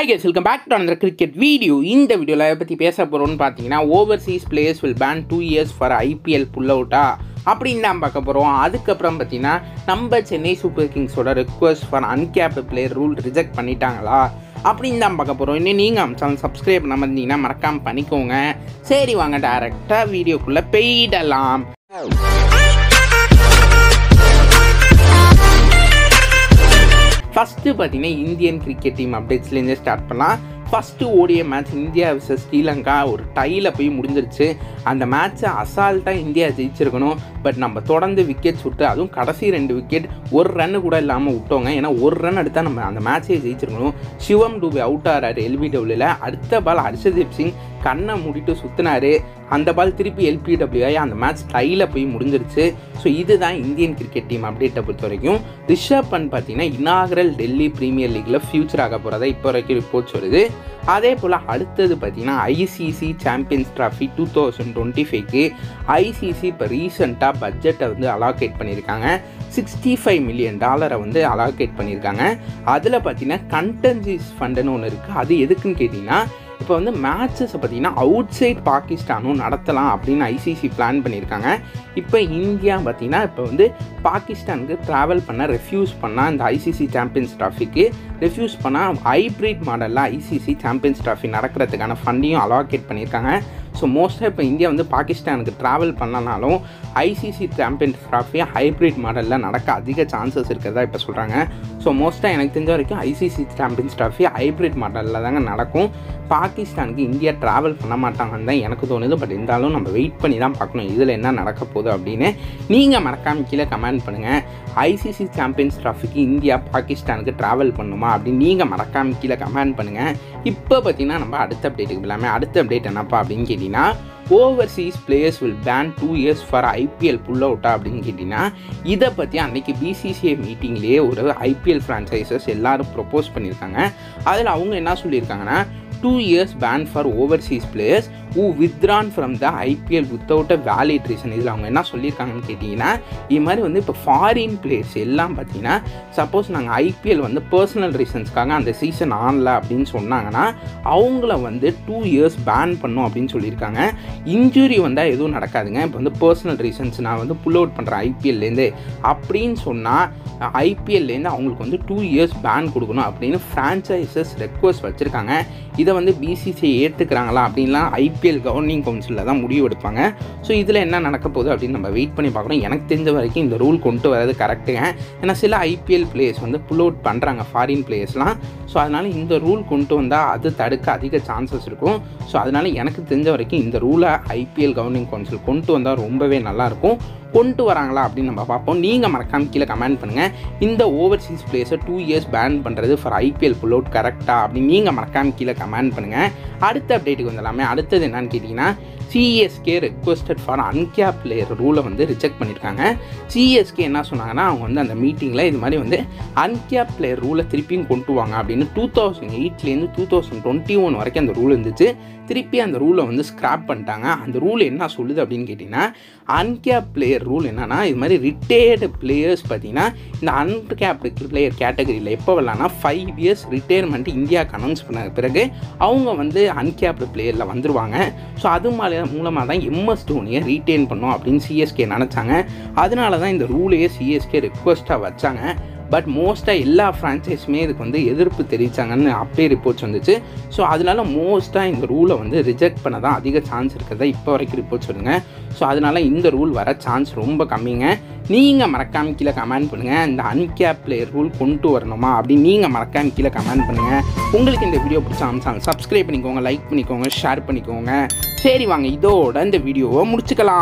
Hi guys welcome back to அந்த cricket video இந்த வீடியோவில் எதை பற்றி பேச போகிறோம்னு பார்த்தீங்கன்னா overseas players will ban two years for IPL pull அவுட்டா அப்படின்னு தான் பார்க்க போகிறோம் அதுக்கப்புறம் பார்த்தீங்கன்னா நம்ம Chennai super கிங்ஸோட request for uncapped player rule reject பண்ணிட்டாங்களா? அப்படின்னு தான் பார்க்க போகிறோம் இன்னும் நீங்கள் சேனல் சப்ஸ்கிரைப் பண்ணாமல் இருந்தீங்கன்னா மறக்காமல் பண்ணிக்கோங்க. சரி வாங்க டேரெக்டாக வீடியோக்குள்ளே போயிடலாம். ஃபஸ்ட்டு பார்த்தீங்கன்னா இந்தியன் கிரிக்கெட் டீம் அப்டேட்ஸ்லேருந்தே ஸ்டார்ட் பண்ணலாம். ஃபஸ்ட்டு ஓடிய மேட்ச் இந்தியா விசஸ் ஸ்ரீலங்கா ஒரு டையில் போய் முடிஞ்சிருச்சு. அந்த மேட்ச்சை அசால்ட்டாக இந்தியா ஜெயிச்சிருக்கணும். பட் நம்ம தொடர்ந்து விக்கெட்ஸ் விட்டு அதுவும் கடைசி ரெண்டு விக்கெட் ஒரு ரன்னு கூட இல்லாமல் விட்டோங்க. ஏன்னா ஒரு ரன் எடுத்தால் நம்ம அந்த மேட்ச்சே ஜெயிச்சிருக்கணும். சிவம் டூபே அவுட் ஆகிறாரு எல்பிடபிள்யூவில் அடுத்த பால் ஹர்ஷதீப் சிங் கண்ணை மூடிட்டு சுற்றினார் அந்த பால் திருப்பி எல்பிடபிள்யூ ஆகி அந்த மேட்ச் டையில் போய் முடிஞ்சிருச்சு. ஸோ இதுதான் இந்தியன் கிரிக்கெட் டீம் அப்டேட்டை பொறுத்த வரைக்கும் ரிஷப் பண்ட் பார்த்தீங்கன்னா இனாகரல் டெல்லி ப்ரீமியர் லீக்கில் ஃபியூச்சர் ஆக போகிறதா இப்போ வரைக்கும் ரிப்போர்ட்ஸ் வருது. அதே போல் அடுத்தது பார்த்தீங்கன்னா ICC champions trophy two thousand twenty ஃபைவ்க்கு ஐசிசி இப்போ ரீசெண்டாக பட்ஜெட்டை வந்து அலாகேட் பண்ணியிருக்காங்க. சிக்ஸ்டி ஃபைவ் மில்லியன் டாலரை வந்து அலாகேட் பண்ணியிருக்காங்க. அதில் பார்த்தீங்கன்னா கண்டன்சிஸ் ஃபண்டுன்னு ஒன்று இருக்குது அது எதுக்குன்னு கேட்டிங்கன்னா இப்போ வந்து மேட்சஸை பார்த்தீங்கன்னா அவுட் சைட் பாகிஸ்தானும் நடத்தலாம் அப்படின்னு ஐசிசி பிளான் பண்ணியிருக்காங்க. இப்போ இந்தியா பார்த்தீங்கன்னா இப்போ வந்து பாகிஸ்தானுக்கு ட்ராவல் பண்ண ரெஃப்யூஸ் பண்ணால் இந்த ஐசிசி சாம்பியன்ஸ் ட்ராஃபிக்கு ரெஃப்யூஸ் பண்ணால் ஹைப்ரிட் மாடலில் ஐசிசி சாம்பியன்ஸ் ட்ராஃபி நடக்கிறதுக்கான ஃபண்டையும் அலாகேட் பண்ணியிருக்காங்க. ஸோ மோஸ்ட்டாக இப்போ இந்தியா வந்து பாகிஸ்தானுக்கு ட்ராவல் பண்ணனாலும் ஐசிசி சாம்பியன்ஸ் ட்ராஃபி ஹைப்ரிட் மாடலில் நடக்க அதிக சான்சஸ் இருக்கிறதா இப்போ சொல்கிறாங்க ஸோ மோஸ்ட்டாக எனக்கு தெரிஞ்ச வரைக்கும் ஐசிசி சாம்பியன்ஸ் ட்ராஃபி ஹைப்ரிட் மாடலில் தாங்க நடக்கும். பாகிஸ்தானுக்கு இந்தியா ட்ராவல் பண்ண மாட்டாங்கன்னு தான் எனக்கு தோணுது. பட் இருந்தாலும் நம்ம வெயிட் பண்ணி தான் பார்க்கணும். இதில் என்ன நடக்க போகுது அப்படின்னு நீங்கள் மறக்காமல் கீழே கமெண்ட் பண்ணுங்கள் ஐசிசி சாம்பியன்ஸ் ட்ராஃபிக்கு இந்தியா பாகிஸ்தானுக்கு ட்ராவல் பண்ணுமா அப்படின்னு நீங்கள் மறக்காமல் கீழே கமெண்ட் பண்ணுங்கள் இப்போ பார்த்தீங்கன்னா நம்ம அடுத்த அப்டேட்டுக்கு போகலாமே அடுத்த அப்டேட் என்னப்பா அப்படின்னு கேட்டிங்கன்னா overseas players will ban two years for IPL pull அவுட்டா அப்படின்னு கேட்டிங்கன்னா இதை பற்றி அன்றைக்கி பிசிசிஐ மீட்டிங்லேயே ஒரு ஐபிஎல் ஃப்ரான்ச்சைசஸ் எல்லாரும் ப்ரொப்போஸ் பண்ணியிருக்காங்க. அதில் அவங்க என்ன சொல்லியிருக்காங்கன்னா two years ban for overseas players uh withdrawn from the IPL without a valid reason இதில் அவங்க என்ன சொல்லியிருக்காங்கன்னு கேட்டிங்கன்னா இது மாதிரி வந்து இப்போ ஃபாரின் பிளேயர்ஸ் எல்லாம் பார்த்தீங்கன்னா சப்போஸ் நாங்கள் ஐபிஎல் வந்து பர்சனல் ரீசன்ஸ்க்காக அந்த சீசன் ஆனல அப்படின்னு சொன்னாங்கன்னா அவங்கள வந்து டூ இயர்ஸ் பேன் பண்ணும் அப்படின்னு சொல்லியிருக்காங்க. இன்ஜுரி வந்தால் எதுவும் நடக்காதுங்க. இப்போ வந்து பர்சனல் ரீசன்ஸ் நான் வந்து புல் அவுட் பண்ணுறேன் ஐபிஎல்லேருந்து அப்படின்னு சொன்னால் ஐபிஎல்லேருந்து அவங்களுக்கு வந்து டூ இயர்ஸ் பேன் கொடுக்கணும் அப்படின்னு ஃப்ரான்ச்சைசஸ் ரெக்வஸ்ட் வச்சுருக்காங்க. இதை வந்து பிசிசிஐ ஏற்றுக்கிறாங்களா அப்படின்லாம் ஐபிஎல் கவர்னிங் கவுன்சிலில் தான் முடிவு எடுப்பாங்க. ஸோ இதில் என்ன நடக்க போகுது அப்படின்னு நம்ம வெயிட் பண்ணி பார்க்கணும். எனக்கு தெரிஞ்ச வரைக்கும் இந்த ரூல் கொண்டு வரது கரெக்டுங்க ஏன்னா சில ஐபிஎல் பிளேயர்ஸ் வந்து புல் அவுட் பண்ணுறாங்க ஃபாரின் பிளேயர்ஸ்லாம் ஸோ அதனால் இந்த ரூல் கொண்டு வந்தால் அது தடுக்க அதிக சான்சஸ் இருக்கும். ஸோ அதனால் எனக்கு தெரிஞ்ச வரைக்கும் இந்த ரூலை ஐபிஎல் கவர்னிங் கவுன்சில் கொண்டு வந்தால் ரொம்பவே நல்லாயிருக்கும் கொண்டு வராங்களா அப்படின்னு நம்ம பார்ப்போம். நீங்கள் மறக்காமல் கீழே கமெண்ட் பண்ணுங்கள் இந்த ஓவர்சீஸ் பிளேஸை டூ இயர்ஸ் பேன் பண்ணுறது ஃபார் ஐபிஎல் புல் அவுட் கரெக்டாக அப்படின்னு நீங்கள் மறக்காம கீழே கமெண்ட் பண்ணுங்கள் அடுத்த அப்டேட்டுக்கு வந்துடலாமே. அடுத்தது என்னன்னு கேட்டிங்கன்னா CSK requested for uncapped player ரூலை வந்து ரிஜெக்ட் பண்ணியிருக்காங்க சிஎஸ்கே என்ன சொன்னாங்கன்னா அவங்க வந்து அந்த மீட்டிங்கில் இது மாதிரி வந்து அன்கேப் பிளேயர் ரூலை திருப்பியும் கொண்டு வாங்க அப்படின்னு டூ தௌசண்ட் எயிட்லேருந்து டூ தௌசண்ட் டுவெண்ட்டி ஒன் வரைக்கும் அந்த ரூல் இருந்துச்சு. திருப்பி அந்த ரூலை வந்து ஸ்க்ராப் பண்ணிட்டாங்க. அந்த ரூல் என்ன சொல்லுது அப்படின்னு கேட்டிங்கன்னா அன்கேப் பிளேயர் ரூல் என்னென்னா இது மாதிரி ரிட்டையர்டு பிளேயர்ஸ் பார்த்தீங்கன்னா இந்த அன்கேப்டு பிளேயர் கேட்டகரியில் எப்போ வரலான்னா ஃபைவ் இயர்ஸ் ரிட்டையர்மெண்ட் இந்தியாவுக்கு அனௌன்ஸ் பண்ண பிறகு அவங்க வந்து அன்கேப்டு பிளேயரில் வந்துடுவாங்க ஸோ அது மாதிரி மூலமாக தான் எம்எஸ் தோனியை ரீட்டைன் பண்ணோம் அப்படின்னு சிஎஸ்கே நினச்சாங்க. அதனால தான் இந்த ரூலையே சிஎஸ்கே ரிக்வஸ்ட்டாக வச்சாங்க. பட் மோஸ்ட்டாக எல்லா ஃப்ரான்ச்சைஸுமே இதுக்கு வந்து எதிர்ப்பு தெரிவித்தாங்கன்னு அப்படியே ரிப்போர்ட்ஸ் வந்துச்சு. ஸோ அதனால மோஸ்ட்டாக இந்த ரூலை வந்து ரிஜெக்ட் பண்ண தான் அதிக சான்ஸ் இருக்கிறதா இப்போ வரைக்கும் ரிப்போர்ட்ஸ் வருங்க ஸோ அதனால் இந்த ரூல் வர சான்ஸ் ரொம்ப கம்மிங்க. நீங்கள் மறக்காம கீழே கமெண்ட் பண்ணுங்கள் இந்த அன்கேப் பிளேயர் ரூல் கொண்டு வரணுமா அப்படின்னு நீங்கள் மறக்காம கீழே கமெண்ட் பண்ணுங்கள் உங்களுக்கு இந்த வீடியோ பிடிச்ச அம்சாங்க சப்ஸ்கிரைப் பண்ணிக்கோங்க லைக் பண்ணிக்கோங்க ஷேர் பண்ணிக்கோங்க. சரி வாங்க இதோட இந்த வீடியோவை முடிச்சுக்கலாம்.